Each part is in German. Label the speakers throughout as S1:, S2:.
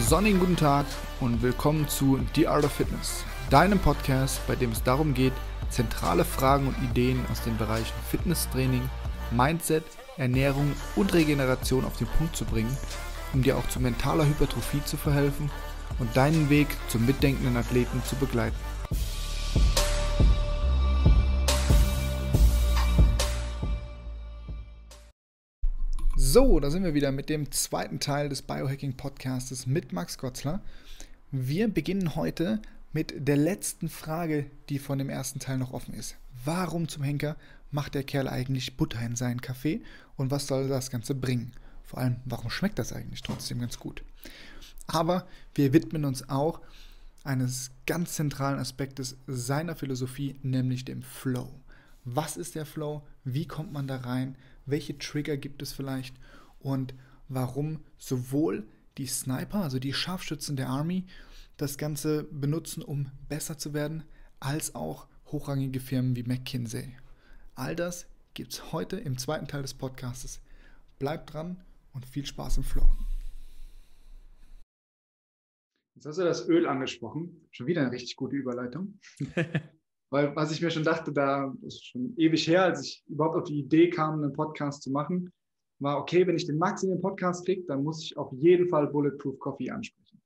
S1: sonnigen guten Tag und willkommen zu The Art of Fitness, deinem Podcast, bei dem es darum geht, zentrale Fragen und Ideen aus den Bereichen Fitnesstraining, Mindset, Ernährung und Regeneration auf den Punkt zu bringen, um dir auch zu mentaler Hypertrophie zu verhelfen und deinen Weg zum mitdenkenden Athleten zu begleiten. So, da sind wir wieder mit dem zweiten Teil des Biohacking Podcasts mit Max Gotzler. Wir beginnen heute mit der letzten Frage, die von dem ersten Teil noch offen ist. Warum zum Henker macht der Kerl eigentlich Butter in seinen Kaffee und was soll das Ganze bringen? Vor allem, warum schmeckt das eigentlich trotzdem ganz gut? Aber wir widmen uns auch eines ganz zentralen Aspektes seiner Philosophie, nämlich dem Flow. Was ist der Flow? Wie kommt man da rein? Welche Trigger gibt es vielleicht und warum sowohl die Sniper, also die Scharfschützen der Army, das Ganze benutzen, um besser zu werden, als auch hochrangige Firmen wie McKinsey. All das gibt es heute im zweiten Teil des Podcasts. Bleibt dran und viel Spaß im Flow.
S2: Jetzt hast du das Öl angesprochen. Schon wieder eine richtig gute Überleitung. Weil was ich mir schon dachte, da ist schon ewig her, als ich überhaupt auf die Idee kam, einen Podcast zu machen, war, okay, wenn ich den Max in den Podcast kriege, dann muss ich auf jeden Fall Bulletproof Coffee ansprechen.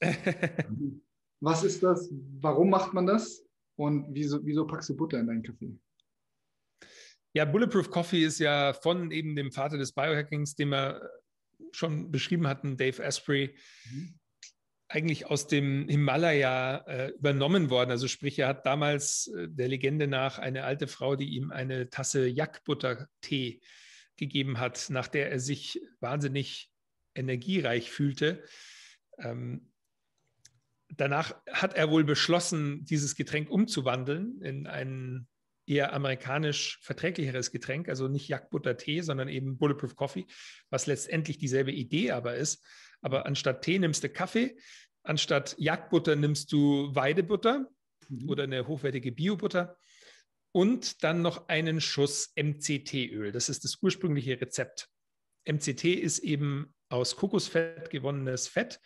S2: was ist das? Warum macht man das? Und wieso, wieso packst du Butter in deinen Kaffee?
S3: Ja, Bulletproof Coffee ist ja von eben dem Vater des Biohackings, den wir schon beschrieben hatten, Dave Asprey, mhm eigentlich aus dem Himalaya äh, übernommen worden. Also sprich, er hat damals äh, der Legende nach eine alte Frau, die ihm eine Tasse Jackbutter-Tee gegeben hat, nach der er sich wahnsinnig energiereich fühlte. Ähm, danach hat er wohl beschlossen, dieses Getränk umzuwandeln in ein eher amerikanisch verträglicheres Getränk, also nicht Jackbutter-Tee, sondern eben Bulletproof Coffee, was letztendlich dieselbe Idee aber ist. Aber anstatt Tee nimmst du Kaffee, anstatt Jagdbutter nimmst du Weidebutter mhm. oder eine hochwertige Biobutter und dann noch einen Schuss MCT-Öl. Das ist das ursprüngliche Rezept. MCT ist eben aus Kokosfett gewonnenes Fett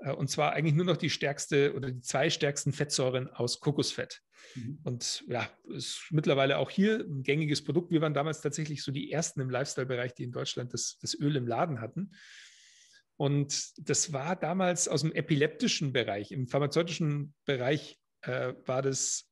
S3: äh, und zwar eigentlich nur noch die stärkste oder die zwei stärksten Fettsäuren aus Kokosfett. Mhm. Und ja, ist mittlerweile auch hier ein gängiges Produkt. Wir waren damals tatsächlich so die ersten im Lifestyle-Bereich, die in Deutschland das, das Öl im Laden hatten. Und das war damals aus dem epileptischen Bereich. Im pharmazeutischen Bereich äh, war das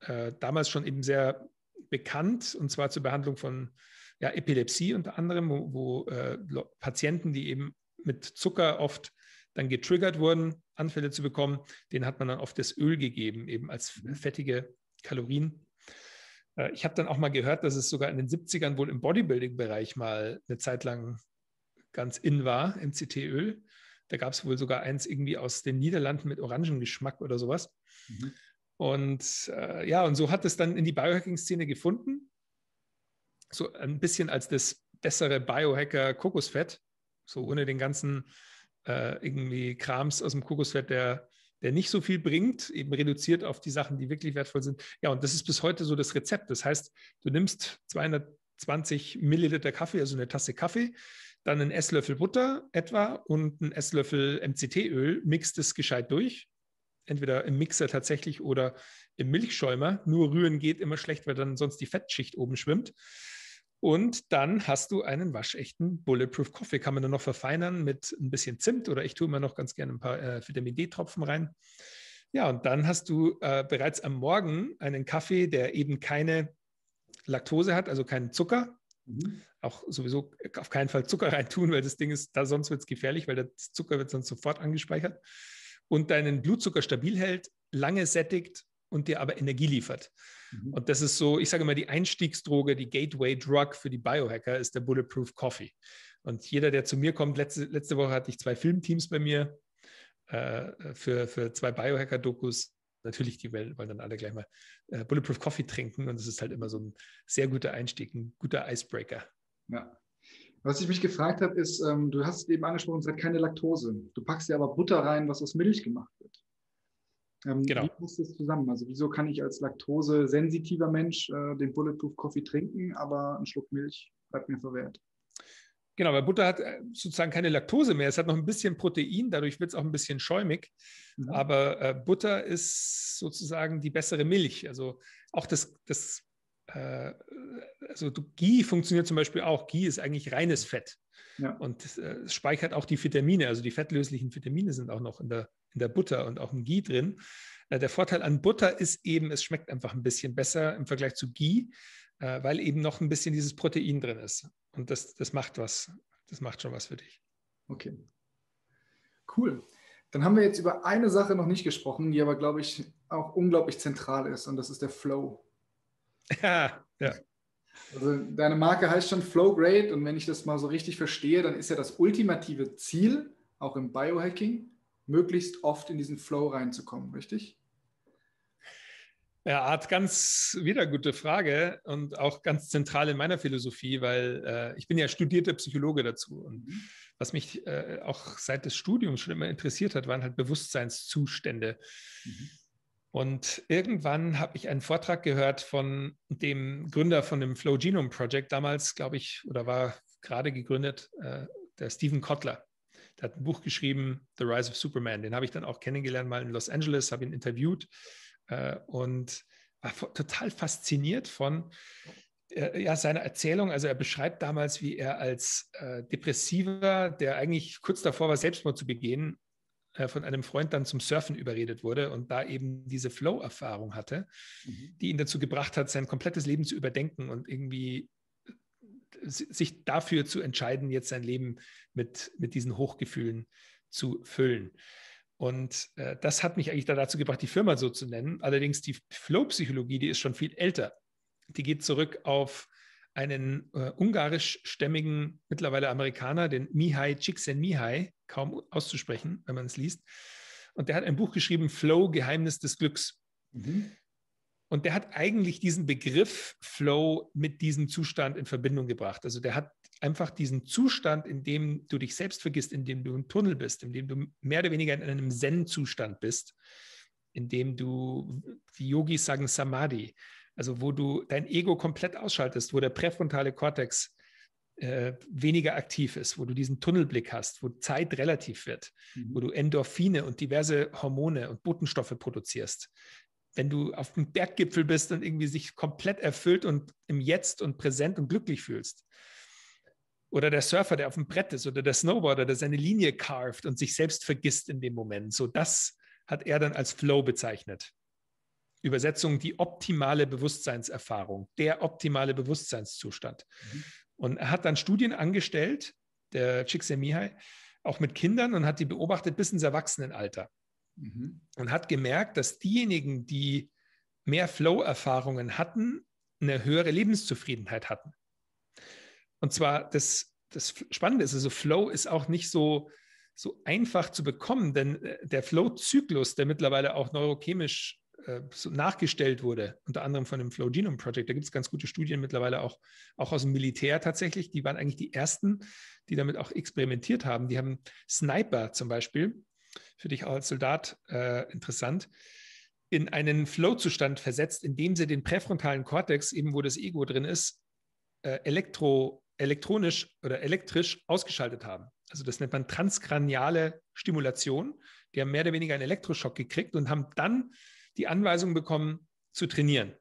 S3: äh, damals schon eben sehr bekannt, und zwar zur Behandlung von ja, Epilepsie unter anderem, wo, wo äh, Patienten, die eben mit Zucker oft dann getriggert wurden, Anfälle zu bekommen, denen hat man dann oft das Öl gegeben, eben als mhm. fettige Kalorien. Äh, ich habe dann auch mal gehört, dass es sogar in den 70ern wohl im Bodybuilding-Bereich mal eine Zeit lang ganz in war, MCT-Öl. Da gab es wohl sogar eins irgendwie aus den Niederlanden mit Orangengeschmack oder sowas. Mhm. Und äh, ja, und so hat es dann in die Biohacking-Szene gefunden. So ein bisschen als das bessere Biohacker Kokosfett, so ohne den ganzen äh, irgendwie Krams aus dem Kokosfett, der, der nicht so viel bringt, eben reduziert auf die Sachen, die wirklich wertvoll sind. Ja, und das ist bis heute so das Rezept. Das heißt, du nimmst 220 Milliliter Kaffee, also eine Tasse Kaffee, dann einen Esslöffel Butter etwa und einen Esslöffel MCT-Öl, mixt es gescheit durch. Entweder im Mixer tatsächlich oder im Milchschäumer. Nur rühren geht immer schlecht, weil dann sonst die Fettschicht oben schwimmt. Und dann hast du einen waschechten Bulletproof Coffee. Kann man dann noch verfeinern mit ein bisschen Zimt oder ich tue immer noch ganz gerne ein paar äh, Vitamin D-Tropfen rein. Ja, und dann hast du äh, bereits am Morgen einen Kaffee, der eben keine Laktose hat, also keinen Zucker, Mhm. Auch sowieso auf keinen Fall Zucker reintun, weil das Ding ist, da sonst wird es gefährlich, weil der Zucker wird sonst sofort angespeichert. Und deinen Blutzucker stabil hält, lange sättigt und dir aber Energie liefert. Mhm. Und das ist so, ich sage mal, die Einstiegsdroge, die Gateway Drug für die Biohacker ist der Bulletproof Coffee. Und jeder, der zu mir kommt, letzte, letzte Woche hatte ich zwei Filmteams bei mir äh, für, für zwei Biohacker-Dokus natürlich, die wollen dann alle gleich mal äh, Bulletproof Coffee trinken und das ist halt immer so ein sehr guter Einstieg, ein guter Icebreaker.
S2: Ja. Was ich mich gefragt habe, ist, ähm, du hast eben angesprochen, es hat keine Laktose. Du packst ja aber Butter rein, was aus Milch gemacht wird. Ähm, genau. Wie passt das zusammen? Also wieso kann ich als laktosesensitiver Mensch äh, den Bulletproof Coffee trinken, aber ein Schluck Milch bleibt mir verwehrt?
S3: Genau, weil Butter hat äh, sozusagen keine Laktose mehr. Es hat noch ein bisschen Protein, dadurch wird es auch ein bisschen schäumig. Mhm. Aber äh, Butter ist sozusagen die bessere Milch. Also auch das, das äh, also Ghee funktioniert zum Beispiel auch. Ghee ist eigentlich reines Fett. Ja. Und äh, speichert auch die Vitamine. Also die fettlöslichen Vitamine sind auch noch in der, in der Butter und auch im Ghee drin. Äh, der Vorteil an Butter ist eben, es schmeckt einfach ein bisschen besser im Vergleich zu Ghee, äh, weil eben noch ein bisschen dieses Protein drin ist. Und das, das macht was. Das macht schon was für dich.
S2: Okay. Cool. Dann haben wir jetzt über eine Sache noch nicht gesprochen, die aber, glaube ich, auch unglaublich zentral ist. Und das ist der Flow.
S3: Ja, ja.
S2: Also deine Marke heißt schon Flow Great und wenn ich das mal so richtig verstehe, dann ist ja das ultimative Ziel, auch im Biohacking, möglichst oft in diesen Flow reinzukommen, richtig?
S3: Ja, Art, ganz wieder gute Frage und auch ganz zentral in meiner Philosophie, weil äh, ich bin ja studierter Psychologe dazu. Und mhm. was mich äh, auch seit des Studiums schon immer interessiert hat, waren halt Bewusstseinszustände. Mhm. Und irgendwann habe ich einen Vortrag gehört von dem Gründer von dem Flow Genome Project, damals, glaube ich, oder war gerade gegründet, äh, der Stephen Kotler. Der hat ein Buch geschrieben, The Rise of Superman. Den habe ich dann auch kennengelernt, mal in Los Angeles, habe ihn interviewt äh, und war total fasziniert von äh, ja, seiner Erzählung. Also er beschreibt damals, wie er als äh, Depressiver, der eigentlich kurz davor war, Selbstmord zu begehen, äh, von einem Freund dann zum Surfen überredet wurde und da eben diese Flow-Erfahrung hatte, mhm. die ihn dazu gebracht hat, sein komplettes Leben zu überdenken und irgendwie äh, sich dafür zu entscheiden, jetzt sein Leben mit, mit diesen Hochgefühlen zu füllen. Und äh, das hat mich eigentlich dazu gebracht, die Firma so zu nennen. Allerdings die Flow-Psychologie, die ist schon viel älter. Die geht zurück auf einen äh, ungarischstämmigen, mittlerweile Amerikaner, den Mihai Csikszentmihalyi, kaum auszusprechen, wenn man es liest. Und der hat ein Buch geschrieben, Flow, Geheimnis des Glücks. Mhm. Und der hat eigentlich diesen Begriff Flow mit diesem Zustand in Verbindung gebracht. Also der hat einfach diesen Zustand, in dem du dich selbst vergisst, in dem du im Tunnel bist, in dem du mehr oder weniger in einem Zen-Zustand bist, in dem du, die Yogis sagen Samadhi, also wo du dein Ego komplett ausschaltest, wo der präfrontale Kortex äh, weniger aktiv ist, wo du diesen Tunnelblick hast, wo Zeit relativ wird, mhm. wo du Endorphine und diverse Hormone und Botenstoffe produzierst. Wenn du auf dem Berggipfel bist und irgendwie sich komplett erfüllt und im Jetzt und präsent und glücklich fühlst oder der Surfer, der auf dem Brett ist, oder der Snowboarder, der seine Linie carved und sich selbst vergisst in dem Moment. So, das hat er dann als Flow bezeichnet. Übersetzung, die optimale Bewusstseinserfahrung, der optimale Bewusstseinszustand. Mhm. Und er hat dann Studien angestellt, der Csikszentmihalyi, auch mit Kindern und hat die beobachtet bis ins Erwachsenenalter. Mhm. Und hat gemerkt, dass diejenigen, die mehr Flow-Erfahrungen hatten, eine höhere Lebenszufriedenheit hatten. Und zwar, das, das Spannende ist, also Flow ist auch nicht so, so einfach zu bekommen, denn äh, der Flow-Zyklus, der mittlerweile auch neurochemisch äh, so nachgestellt wurde, unter anderem von dem Flow Genome Project, da gibt es ganz gute Studien mittlerweile auch, auch aus dem Militär tatsächlich, die waren eigentlich die ersten, die damit auch experimentiert haben. Die haben Sniper zum Beispiel, für dich auch als Soldat äh, interessant, in einen Flow-Zustand versetzt, indem sie den präfrontalen Kortex, eben wo das Ego drin ist, äh, elektro elektronisch oder elektrisch ausgeschaltet haben. Also das nennt man transkraniale Stimulation. Die haben mehr oder weniger einen Elektroschock gekriegt und haben dann die Anweisung bekommen, zu trainieren.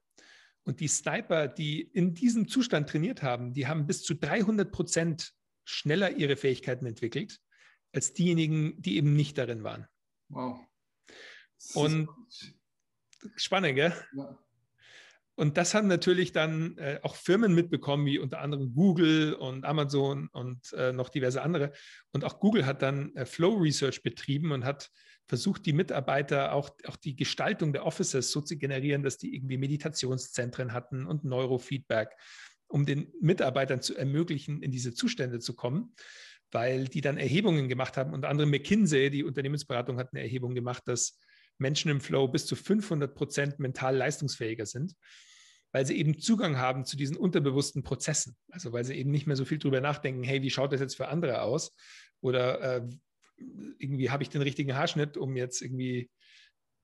S3: Und die Sniper, die in diesem Zustand trainiert haben, die haben bis zu 300 Prozent schneller ihre Fähigkeiten entwickelt, als diejenigen, die eben nicht darin waren.
S2: Wow.
S3: Und spannend, gell? Ja. Und das haben natürlich dann äh, auch Firmen mitbekommen, wie unter anderem Google und Amazon und äh, noch diverse andere. Und auch Google hat dann äh, Flow Research betrieben und hat versucht, die Mitarbeiter auch, auch die Gestaltung der Offices so zu generieren, dass die irgendwie Meditationszentren hatten und Neurofeedback, um den Mitarbeitern zu ermöglichen, in diese Zustände zu kommen, weil die dann Erhebungen gemacht haben. Unter anderem McKinsey, die Unternehmensberatung, hat eine Erhebung gemacht, dass Menschen im Flow bis zu 500 Prozent mental leistungsfähiger sind weil sie eben Zugang haben zu diesen unterbewussten Prozessen. Also weil sie eben nicht mehr so viel drüber nachdenken, hey, wie schaut das jetzt für andere aus? Oder äh, irgendwie habe ich den richtigen Haarschnitt, um jetzt irgendwie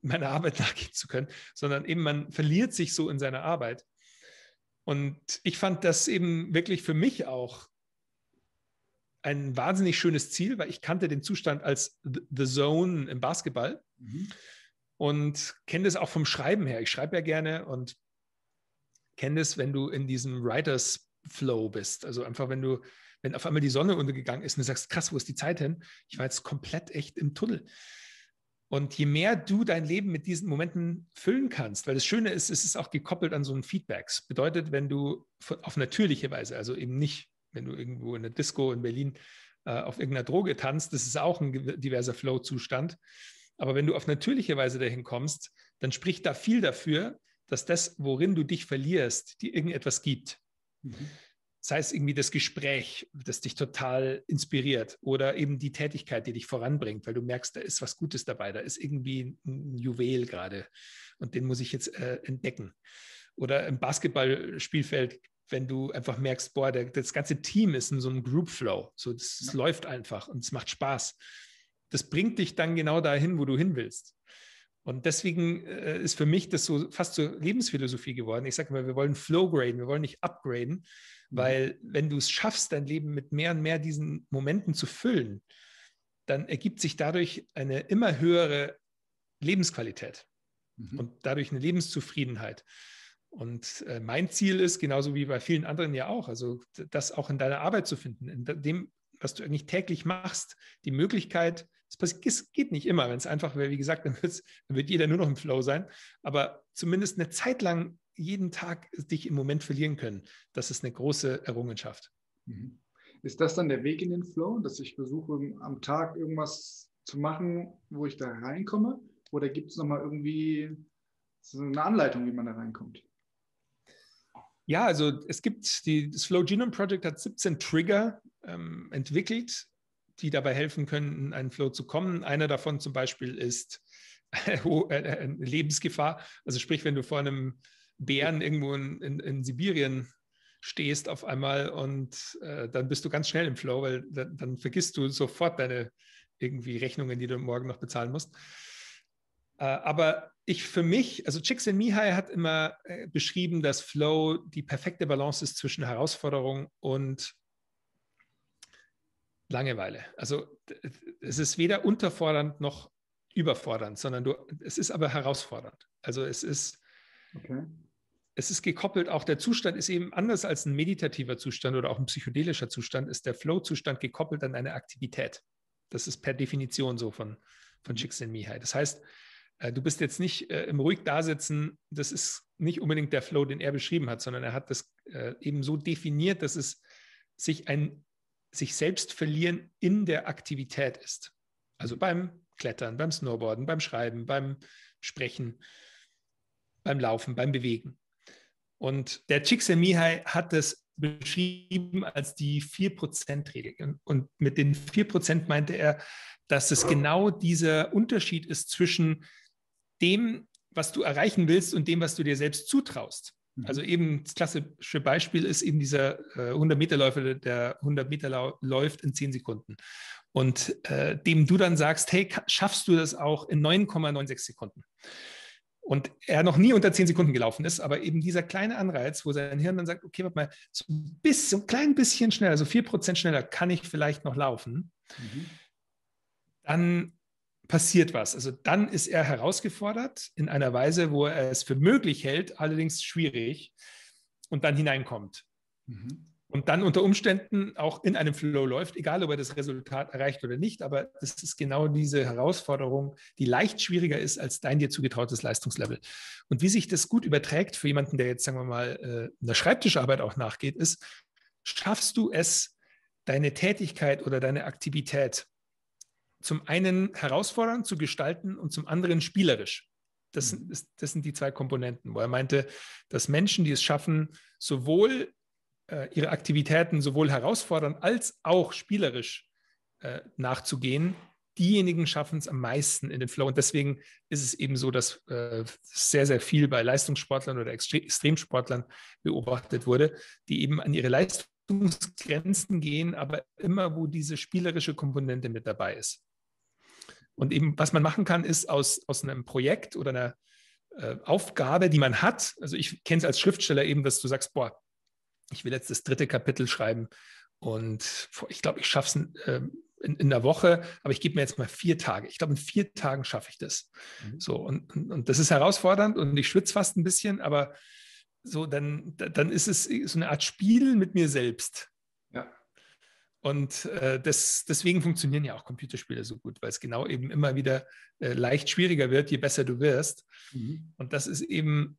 S3: meiner Arbeit nachgehen zu können, sondern eben man verliert sich so in seiner Arbeit. Und ich fand das eben wirklich für mich auch ein wahnsinnig schönes Ziel, weil ich kannte den Zustand als The Zone im Basketball mhm. und kenne das auch vom Schreiben her. Ich schreibe ja gerne und kenne das, wenn du in diesem Writers Flow bist. Also einfach, wenn du, wenn auf einmal die Sonne untergegangen ist und du sagst, krass, wo ist die Zeit hin? Ich war jetzt komplett echt im Tunnel. Und je mehr du dein Leben mit diesen Momenten füllen kannst, weil das Schöne ist, es ist auch gekoppelt an so ein Feedbacks. Bedeutet, wenn du auf natürliche Weise, also eben nicht, wenn du irgendwo in der Disco in Berlin äh, auf irgendeiner Droge tanzt, das ist auch ein diverser Flow-Zustand. Aber wenn du auf natürliche Weise dahin kommst, dann spricht da viel dafür, dass das, worin du dich verlierst, dir irgendetwas gibt. Mhm sei es irgendwie das Gespräch, das dich total inspiriert oder eben die Tätigkeit, die dich voranbringt, weil du merkst, da ist was Gutes dabei, da ist irgendwie ein Juwel gerade und den muss ich jetzt äh, entdecken. Oder im Basketballspielfeld, wenn du einfach merkst, boah, der, das ganze Team ist in so einem Group Flow, so das ja. läuft einfach und es macht Spaß. Das bringt dich dann genau dahin, wo du hin willst. Und deswegen äh, ist für mich das so fast zur Lebensphilosophie geworden. Ich sage mal, wir wollen Flow graden, wir wollen nicht upgraden, Mhm. Weil wenn du es schaffst, dein Leben mit mehr und mehr diesen Momenten zu füllen, dann ergibt sich dadurch eine immer höhere Lebensqualität mhm. und dadurch eine Lebenszufriedenheit. Und äh, mein Ziel ist, genauso wie bei vielen anderen ja auch, also das auch in deiner Arbeit zu finden, in dem, was du eigentlich täglich machst, die Möglichkeit, es geht nicht immer, wenn es einfach wäre, wie gesagt, dann, dann wird jeder nur noch im Flow sein, aber zumindest eine Zeit lang jeden Tag dich im Moment verlieren können. Das ist eine große Errungenschaft.
S2: Mhm. Ist das dann der Weg in den Flow, dass ich versuche, am Tag irgendwas zu machen, wo ich da reinkomme? Oder gibt es nochmal irgendwie so eine Anleitung, wie man da reinkommt?
S3: Ja, also es gibt, die, das Flow Genome Project hat 17 Trigger ähm, entwickelt, die dabei helfen können, in einen Flow zu kommen. Einer davon zum Beispiel ist äh, äh, Lebensgefahr. Also sprich, wenn du vor einem Bären irgendwo in, in, in Sibirien stehst auf einmal und äh, dann bist du ganz schnell im Flow, weil dann, dann, vergisst du sofort deine irgendwie Rechnungen, die du morgen noch bezahlen musst. Äh, aber ich für mich, also Csikszentmihalyi hat immer äh, beschrieben, dass Flow die perfekte Balance ist zwischen Herausforderung und Langeweile. Also es ist weder unterfordernd noch überfordernd, sondern du, es ist aber herausfordernd. Also es ist okay es ist gekoppelt, auch der Zustand ist eben anders als ein meditativer Zustand oder auch ein psychedelischer Zustand, ist der Flow-Zustand gekoppelt an eine Aktivität. Das ist per Definition so von, von Csikszentmihalyi. Das heißt, äh, du bist jetzt nicht äh, im ruhig dasitzen, das ist nicht unbedingt der Flow, den er beschrieben hat, sondern er hat das äh, eben so definiert, dass es sich ein sich selbst verlieren in der Aktivität ist. Also beim Klettern, beim Snowboarden, beim Schreiben, beim Sprechen, beim Laufen, beim Bewegen. Und der Csikszentmihalyi hat das beschrieben als die 4%-Regel. Und mit den 4% meinte er, dass es genau dieser Unterschied ist zwischen dem, was du erreichen willst und dem, was du dir selbst zutraust. Mhm. Also eben das klassische Beispiel ist eben dieser äh, 100-Meter-Läufer, der 100 Meter läuft in 10 Sekunden. Und äh, dem du dann sagst, hey, schaffst du das auch in 9,96 Sekunden? und er noch nie unter zehn Sekunden gelaufen ist, aber eben dieser kleine Anreiz, wo sein Hirn dann sagt, okay, warte mal, so ein, bisschen, so ein klein bisschen schneller, so vier Prozent schneller kann ich vielleicht noch laufen, mhm. dann passiert was. Also dann ist er herausgefordert in einer Weise, wo er es für möglich hält, allerdings schwierig und dann hineinkommt. Mhm und dann unter Umständen auch in einem Flow läuft, egal ob er das Resultat erreicht oder nicht. Aber das ist genau diese Herausforderung, die leicht schwieriger ist als dein dir zugetrautes Leistungslevel. Und wie sich das gut überträgt für jemanden, der jetzt, sagen wir mal, äh, einer Schreibtischarbeit auch nachgeht, ist, schaffst du es, deine Tätigkeit oder deine Aktivität zum einen herausfordernd zu gestalten und zum anderen spielerisch. Das, mhm. das sind die zwei Komponenten, wo er meinte, dass Menschen, die es schaffen, sowohl äh, ihre Aktivitäten sowohl herausfordernd als auch spielerisch äh, nachzugehen, diejenigen schaffen es am meisten in den Flow. Und deswegen ist es eben so, dass äh, sehr, sehr viel bei Leistungssportlern oder Extre Extremsportlern beobachtet wurde, die eben an ihre Leistungsgrenzen gehen, aber immer, wo diese spielerische Komponente mit dabei ist. Und eben, was man machen kann, ist aus, aus einem Projekt oder einer äh, Aufgabe, die man hat, also ich kenne es als Schriftsteller eben, dass du sagst, boah, ich will jetzt das dritte Kapitel schreiben Und ich glaube, ich schaffe es äh, in, in der Woche, aber ich gebe mir jetzt mal vier Tage. Ich glaube, in vier Tagen schaffe ich das. Mhm. So, und, und, und, das ist herausfordernd und ich schwitze fast ein bisschen, aber so, dann, dann ist es so eine Art Spiel mit mir selbst. Und äh, das, deswegen funktionieren ja auch Computerspiele so gut, weil es genau eben immer wieder äh, leicht schwieriger wird, je besser du wirst. Mhm. Und das ist eben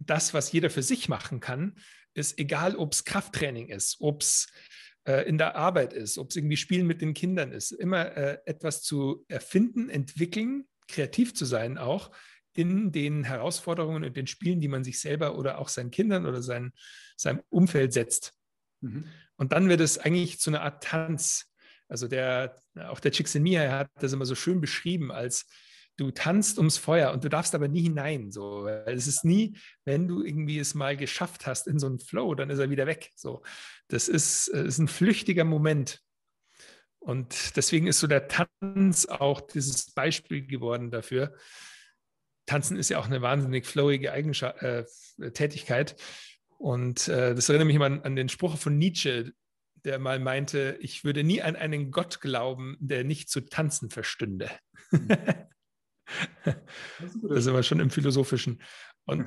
S3: das, was jeder für sich machen kann, ist egal, ob es Krafttraining ist, ob es äh, in der Arbeit ist, ob es irgendwie Spielen mit den Kindern ist, immer äh, etwas zu erfinden, entwickeln, kreativ zu sein auch in den Herausforderungen und den Spielen, die man sich selber oder auch seinen Kindern oder sein, seinem Umfeld setzt. Mhm. Und dann wird es eigentlich zu einer Art Tanz. Also der, auch der Csikszentmihalyi hat das immer so schön beschrieben als du tanzt ums Feuer und du darfst aber nie hinein. So. Es ist nie, wenn du irgendwie es mal geschafft hast in so einen Flow, dann ist er wieder weg. So. Das ist, ist ein flüchtiger Moment. Und deswegen ist so der Tanz auch dieses Beispiel geworden dafür. Tanzen ist ja auch eine wahnsinnig flowige Eigenschaft, äh, Tätigkeit. Und äh, das erinnert mich immer an, an den Spruch von Nietzsche, der mal meinte, ich würde nie an einen Gott glauben, der nicht zu tanzen verstünde. Mhm. da sind wir schon im Philosophischen. Und,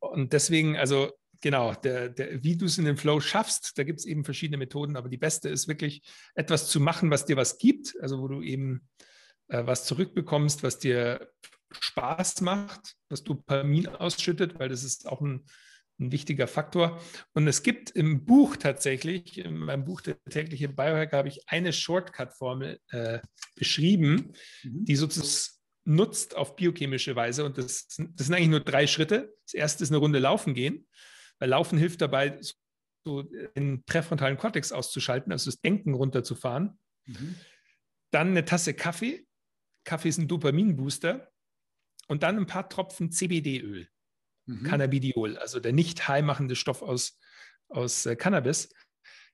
S3: und deswegen, also genau, der, der, wie du es in den Flow schaffst, da gibt es eben verschiedene Methoden, aber die beste ist wirklich etwas zu machen, was dir was gibt, also wo du eben äh, was zurückbekommst, was dir Spaß macht, was Dopamin ausschüttet, weil das ist auch ein ein wichtiger Faktor. Und es gibt im Buch tatsächlich, in meinem Buch Der tägliche Biohacker, habe ich eine Shortcut-Formel äh, beschrieben, mhm. die sozusagen nutzt auf biochemische Weise. Und das, das sind eigentlich nur drei Schritte. Das erste ist eine Runde Laufen gehen, weil Laufen hilft dabei, so den präfrontalen Kortex auszuschalten, also das Denken runterzufahren. Mhm. Dann eine Tasse Kaffee. Kaffee ist ein Dopaminbooster. Und dann ein paar Tropfen CBD-Öl mhm. Cannabidiol, also der nicht heilmachende Stoff aus, aus äh, Cannabis,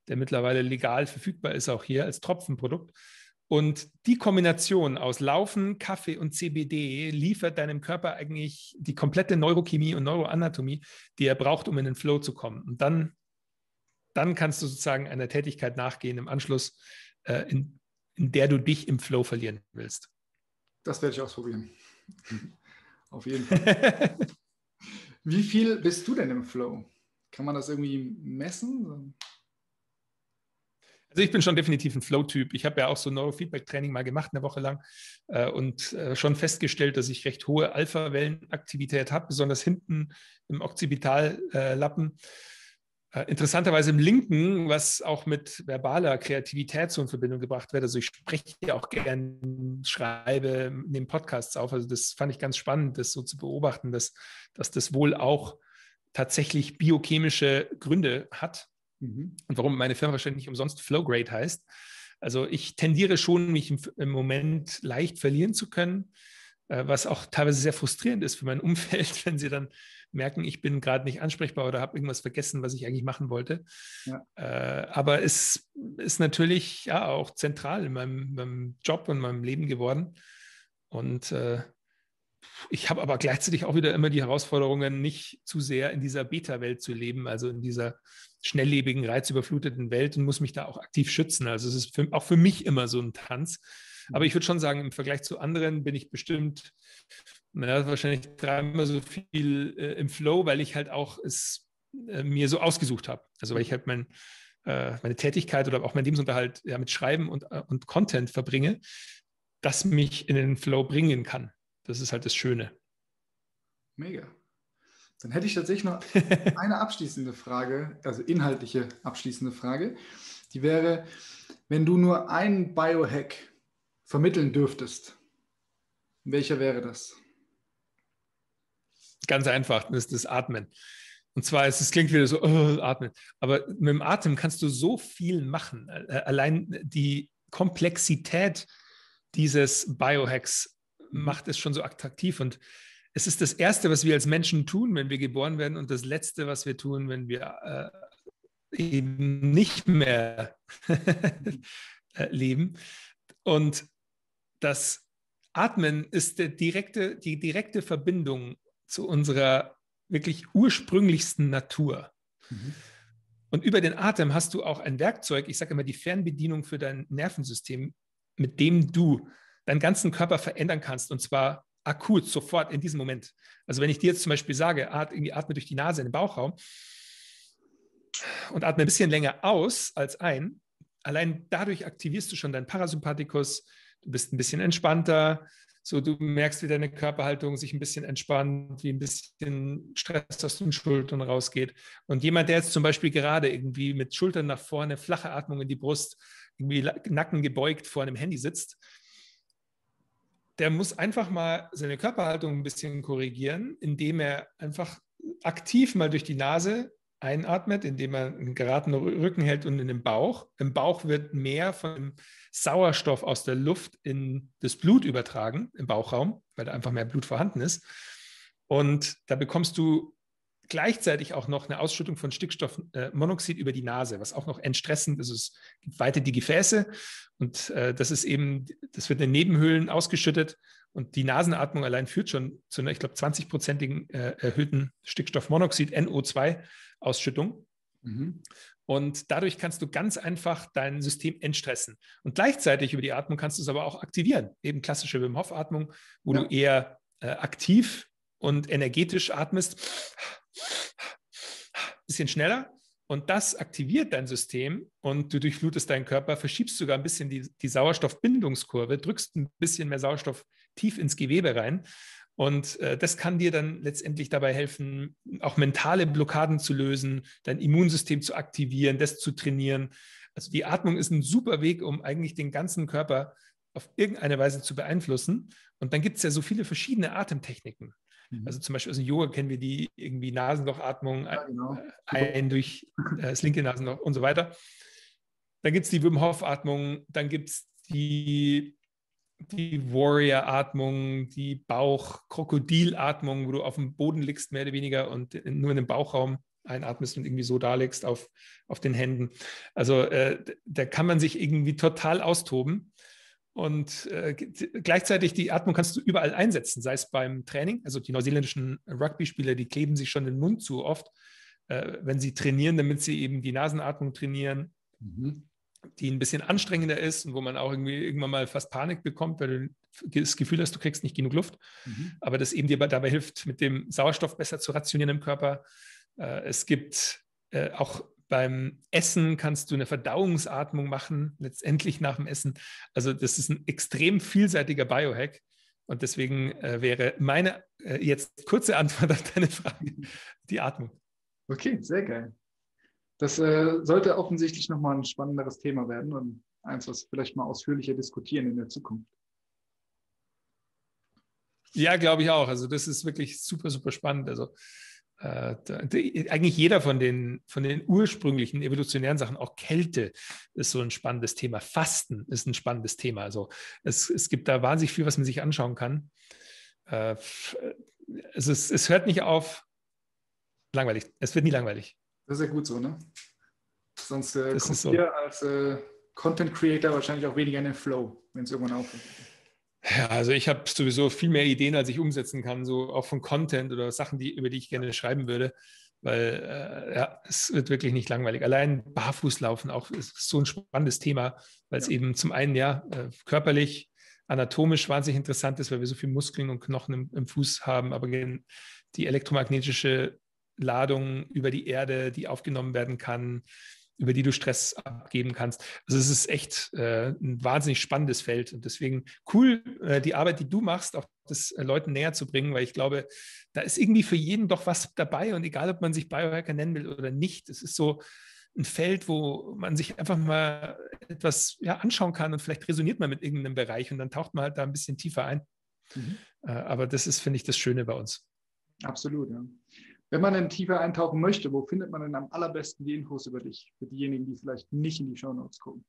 S3: der mittlerweile legal verfügbar ist, auch hier als Tropfenprodukt. Und die Kombination aus Laufen, Kaffee und CBD liefert deinem Körper eigentlich die komplette Neurochemie und Neuroanatomie, die er braucht, um in den Flow zu kommen. Und dann, dann kannst du sozusagen einer Tätigkeit nachgehen im Anschluss, äh, in, in der du dich im Flow verlieren willst.
S2: Das werde ich ausprobieren. Auf jeden Fall. Wie viel bist du denn im Flow? Kann man das irgendwie messen?
S3: Also ich bin schon definitiv ein Flow-Typ. Ich habe ja auch so Neurofeedback-Training mal gemacht, eine Woche lang, äh, und äh, schon festgestellt, dass ich recht hohe Alpha-Wellenaktivität habe, besonders hinten im Occipitallappen. Äh, interessanterweise im Linken, was auch mit verbaler Kreativität so in Verbindung gebracht wird. Also ich spreche ja auch gern, schreibe, nehme Podcasts auf. Also das fand ich ganz spannend, das so zu beobachten, dass, dass das wohl auch tatsächlich biochemische Gründe hat mhm. und warum meine Firma wahrscheinlich nicht umsonst Flowgrade heißt. Also ich tendiere schon, mich im, im Moment leicht verlieren zu können, äh, was auch teilweise sehr frustrierend ist für mein Umfeld, wenn sie dann merken, ich bin gerade nicht ansprechbar oder habe irgendwas vergessen, was ich eigentlich machen wollte. Ja. Äh, aber es ist natürlich ja auch zentral in meinem, meinem Job und meinem Leben geworden. Und äh, ich habe aber gleichzeitig auch wieder immer die Herausforderungen, nicht zu sehr in dieser Beta-Welt zu leben, also in dieser schnelllebigen, reizüberfluteten Welt und muss mich da auch aktiv schützen. Also es ist für, auch für mich immer so ein Tanz. Aber ich würde schon sagen, im Vergleich zu anderen bin ich bestimmt ja, wahrscheinlich dreimal so viel äh, im Flow, weil ich halt auch es äh, mir so ausgesucht habe. Also weil ich halt mein, äh, meine Tätigkeit oder auch mein Lebensunterhalt ja, mit Schreiben und, äh, und Content verbringe, das mich in den Flow bringen kann. Das ist halt das Schöne.
S2: Mega. Dann hätte ich tatsächlich noch eine abschließende Frage, also inhaltliche abschließende Frage. Die wäre, wenn du nur einen Biohack vermitteln dürftest, welcher wäre das?
S3: Ganz einfach, das ist das Atmen. Und zwar, es klingt wieder so, oh, atmen. Aber mit dem Atem kannst du so viel machen. Äh, allein die Komplexität dieses Biohacks macht es schon so attraktiv. Und es ist das Erste, was wir als Menschen tun, wenn wir geboren werden, und das Letzte, was wir tun, wenn wir äh, eben nicht mehr äh, leben. Und das Atmen ist der direkte, die direkte Verbindung zu unserer wirklich ursprünglichsten Natur. Mhm. Und über den Atem hast du auch ein Werkzeug, ich sage immer die Fernbedienung für dein Nervensystem, mit dem du deinen ganzen Körper verändern kannst und zwar akut, sofort in diesem Moment. Also wenn ich dir jetzt zum Beispiel sage, atme, atme durch die Nase in den Bauchraum und atme ein bisschen länger aus als ein, allein dadurch aktivierst du schon deinen Parasympathikus, du bist ein bisschen entspannter, so du merkst, wie deine Körperhaltung sich ein bisschen entspannt, wie ein bisschen Stress aus den Schultern rausgeht. Und jemand, der jetzt zum Beispiel gerade irgendwie mit Schultern nach vorne, flache Atmung in die Brust, irgendwie Nacken gebeugt vor einem Handy sitzt, der muss einfach mal seine Körperhaltung ein bisschen korrigieren, indem er einfach aktiv mal durch die Nase einatmet, indem er einen geraden Rücken hält und in den Bauch. Im Bauch wird mehr von dem Sauerstoff aus der Luft in das Blut übertragen, im Bauchraum, weil da einfach mehr Blut vorhanden ist. Und da bekommst du gleichzeitig auch noch eine Ausschüttung von Stickstoffmonoxid äh, über die Nase, was auch noch entstressend ist. Es gibt weiter die Gefäße und äh, das ist eben, das wird in den Nebenhöhlen ausgeschüttet und die Nasenatmung allein führt schon zu einer, ich glaube, 20-prozentigen äh, erhöhten Stickstoffmonoxid, NO2-Ausschüttung. Mhm. Und dadurch kannst du ganz einfach dein System entstressen. Und gleichzeitig über die Atmung kannst du es aber auch aktivieren. Eben klassische Wim Hof-Atmung, wo ja. du eher äh, aktiv und energetisch atmest. Bisschen schneller. Und das aktiviert dein System und du durchflutest deinen Körper, verschiebst sogar ein bisschen die, die Sauerstoffbindungskurve, drückst ein bisschen mehr Sauerstoff tief ins Gewebe rein. Und äh, das kann dir dann letztendlich dabei helfen, auch mentale Blockaden zu lösen, dein Immunsystem zu aktivieren, das zu trainieren. Also die Atmung ist ein super Weg, um eigentlich den ganzen Körper auf irgendeine Weise zu beeinflussen. Und dann gibt es ja so viele verschiedene Atemtechniken. Mhm. Also zum Beispiel aus dem Yoga kennen wir die irgendwie Nasenlochatmung, ja, genau. Ein durch äh, das linke Nasenloch und so weiter. Dann gibt es die Wim Hof-Atmung, dann gibt es die die Warrior-Atmung, die Bauch-Krokodilatmung, wo du auf dem Boden liegst, mehr oder weniger, und nur in dem Bauchraum einatmest und irgendwie so da liegst auf, auf den Händen. Also äh, da kann man sich irgendwie total austoben. Und äh, gleichzeitig die Atmung kannst du überall einsetzen, sei es beim Training. Also die neuseeländischen Rugby-Spieler, die kleben sich schon den Mund zu oft, äh, wenn sie trainieren, damit sie eben die Nasenatmung trainieren. Mhm die ein bisschen anstrengender ist und wo man auch irgendwie irgendwann mal fast Panik bekommt, weil du das Gefühl hast, du kriegst nicht genug Luft. Mhm. Aber das eben dir dabei hilft, mit dem Sauerstoff besser zu rationieren im Körper. Äh, es gibt äh, auch beim Essen kannst du eine Verdauungsatmung machen, letztendlich nach dem Essen. Also das ist ein extrem vielseitiger Biohack. Und deswegen äh, wäre meine jetzt kurze Antwort auf deine Frage die Atmung.
S2: Okay, sehr geil. Das äh, sollte offensichtlich nochmal ein spannenderes Thema werden und eins, was wir vielleicht mal ausführlicher diskutieren in der Zukunft.
S3: Ja, glaube ich auch. Also das ist wirklich super, super spannend. Also äh, die, eigentlich jeder von den, von den ursprünglichen evolutionären Sachen, auch Kälte ist so ein spannendes Thema. Fasten ist ein spannendes Thema. Also es, es gibt da wahnsinnig viel, was man sich anschauen kann. Äh, es, ist, es hört nicht auf. Langweilig. Es wird nie langweilig.
S2: Das ist ja gut so, ne? Sonst äh, kommt so. als äh, Content Creator wahrscheinlich auch weniger in den Flow, wenn es irgendwann aufhört.
S3: Ja, also ich habe sowieso viel mehr Ideen, als ich umsetzen kann, so auch von Content oder Sachen, die, über die ich gerne schreiben würde, weil äh, ja, es wird wirklich nicht langweilig. Allein Barfußlaufen auch ist so ein spannendes Thema, weil es ja. eben zum einen ja äh, körperlich, anatomisch wahnsinnig interessant ist, weil wir so viele Muskeln und Knochen im, im Fuß haben, aber die elektromagnetische Ladung über die Erde, die aufgenommen werden kann, über die du Stress abgeben kannst. Also es ist echt äh, ein wahnsinnig spannendes Feld und deswegen cool, äh, die Arbeit, die du machst, auch das äh, Leuten näher zu bringen, weil ich glaube, da ist irgendwie für jeden doch was dabei und egal, ob man sich Biohacker nennen will oder nicht, es ist so ein Feld, wo man sich einfach mal etwas ja, anschauen kann und vielleicht resoniert man mit irgendeinem Bereich und dann taucht man halt da ein bisschen tiefer ein. Mhm. Äh, aber das ist, finde ich, das Schöne bei uns.
S2: Absolut, ja. Wenn man dann tiefer eintauchen möchte, wo findet man denn am allerbesten die Infos über dich, für diejenigen, die vielleicht nicht in die Show Notes gucken?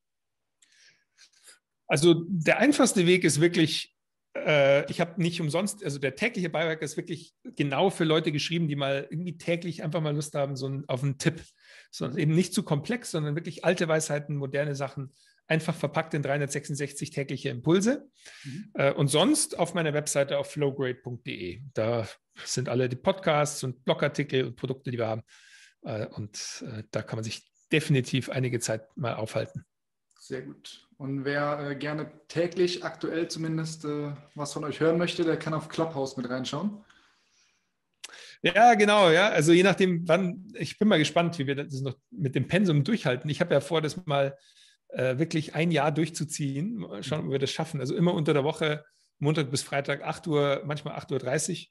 S3: Also der einfachste Weg ist wirklich, äh, ich habe nicht umsonst, also der tägliche Beiwerk ist wirklich genau für Leute geschrieben, die mal irgendwie täglich einfach mal Lust haben, so ein, auf einen Tipp. Sondern eben nicht zu komplex, sondern wirklich alte Weisheiten, moderne Sachen einfach verpackt in 366 tägliche Impulse. Mhm. Äh, und sonst auf meiner Webseite auf flowgrade.de. Da sind alle die Podcasts und Blogartikel und Produkte, die wir haben. Äh, und äh, da kann man sich definitiv einige Zeit mal aufhalten.
S2: Sehr gut. Und wer äh, gerne täglich, aktuell zumindest, was von euch hören möchte, der kann auf Clubhouse mit reinschauen.
S3: Ja, genau, ja. Also je nachdem, wann, ich bin mal gespannt, wie wir das noch mit dem Pensum durchhalten. Ich habe ja vor, das mal äh, wirklich ein Jahr durchzuziehen. Schauen, ob wir das schaffen. Also immer unter der Woche, Montag bis Freitag, 8 Uhr, manchmal 8.30 Uhr.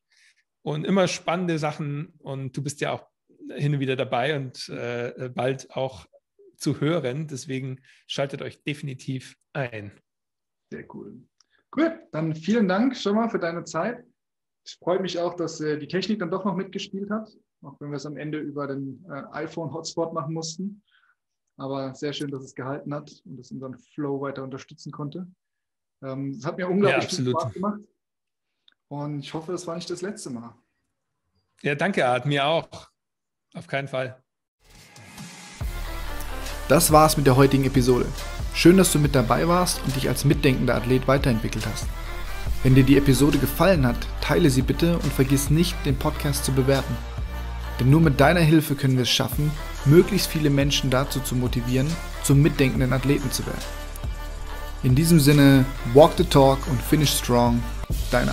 S3: Und immer spannende Sachen. Und du bist ja auch hin und wieder dabei und äh, bald auch zu hören. Deswegen schaltet euch definitiv ein.
S2: Sehr cool. Gut, dann vielen Dank schon mal für deine Zeit. Ich freue mich auch, dass äh, die Technik dann doch noch mitgespielt hat, auch wenn wir es am Ende über den äh, iPhone-Hotspot machen mussten. Aber sehr schön, dass es gehalten hat und dass unseren Flow weiter unterstützen konnte. Ähm, es hat mir unglaublich ja, viel Spaß gemacht. Und ich hoffe, es war nicht das letzte Mal.
S3: Ja, danke, Art. Mir auch. Auf keinen Fall.
S1: Das war's mit der heutigen Episode. Schön, dass du mit dabei warst und dich als mitdenkender Athlet weiterentwickelt hast. Wenn dir die Episode gefallen hat, teile sie bitte und vergiss nicht, den Podcast zu bewerten. Denn nur mit deiner Hilfe können wir es schaffen, möglichst viele Menschen dazu zu motivieren, zum mitdenkenden Athleten zu werden. In diesem Sinne, walk the talk und finish strong, dein.